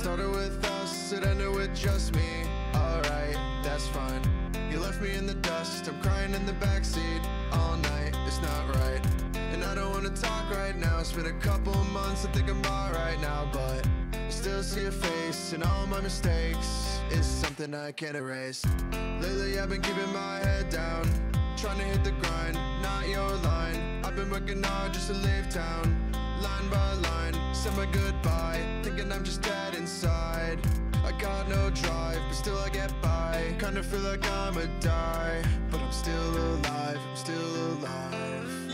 Started with us, it ended with just me. Alright, that's fine. You left me in the dust, I'm crying in the backseat all night. It's not right. And I don't wanna talk right now. It's been a couple months, I think I'm alright now, but I still see your face and all my mistakes is something I can't erase. Lately, I've been keeping my head down, trying to hit the grind, not your line. I've been working hard just to leave town, line by line. Said my goodbye, thinking Kinda feel like I'ma die, but I'm still alive, I'm still alive.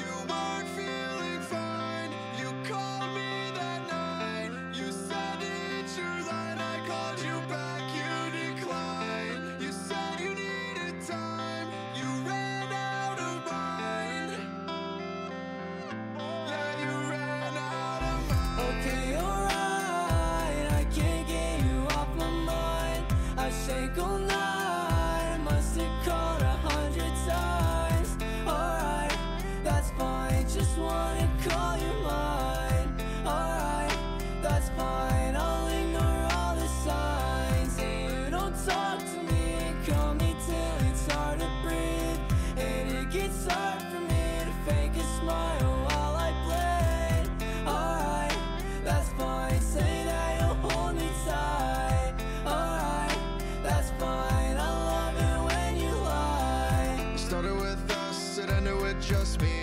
Just wanna call you mine. Alright, that's fine, I'll ignore all the signs. You don't talk to me, call me till it's hard to breathe. And it gets hard for me to fake a smile while I bleed. Alright, that's fine. Say that you'll hold me tight. Alright, that's fine. I love it when you lie. Started with us, it ended with just me.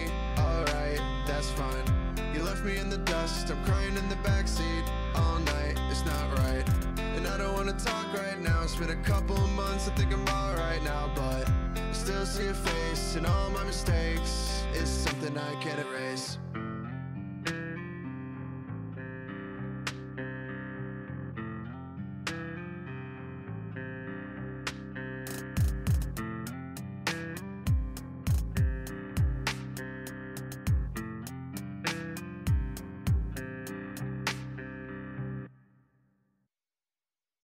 Left me in the dust, I'm crying in the backseat all night. It's not right. And I don't wanna talk right now. It's been a couple months, I think I'm alright now, but I still see your face and all my mistakes is something I can't erase.